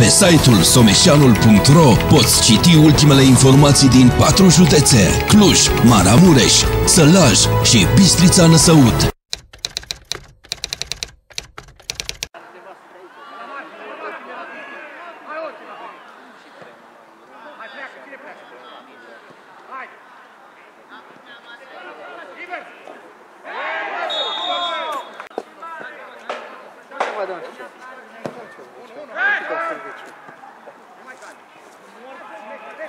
Pe site-ul someșanul.ro poți citi ultimele informații din patru județe, Cluj, Maramureș, Sălaj și Bistrița Năsăud.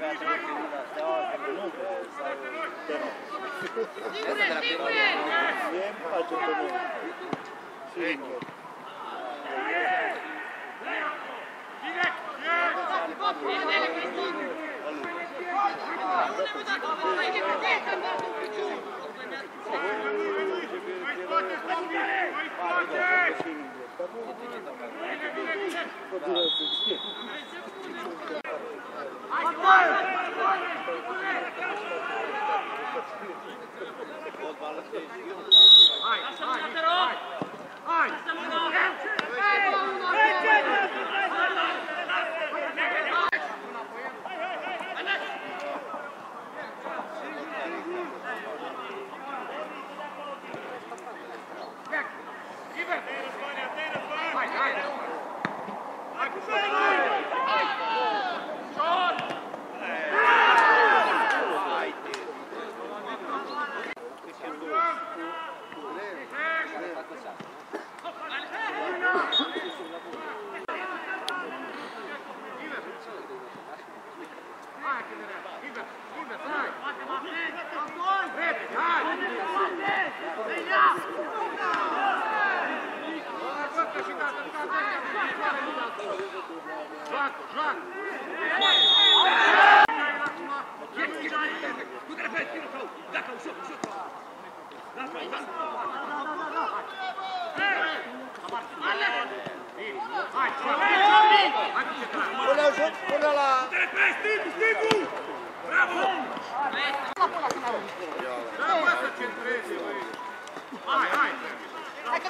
legato perché non la stava venuto stavo bien faccio come 5 Vai forte! Vai forte! Pune la... Pune la... Bravo!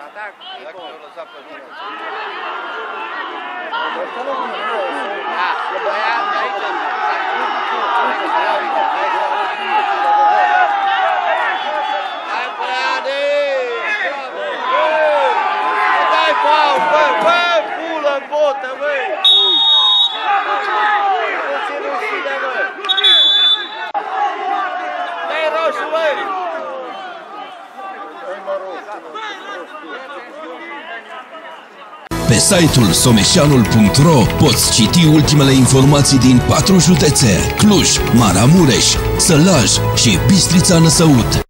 Atak. Dakle, zapad. Dakle, zapad. Au, bă, bă, pulă în botă, bă! Dă-i roșu, băi! Pe site-ul someșanul.ro poți citi ultimele informații din patru județe, Cluj, Maramureș, Sălaj și Bistrița Năsăud.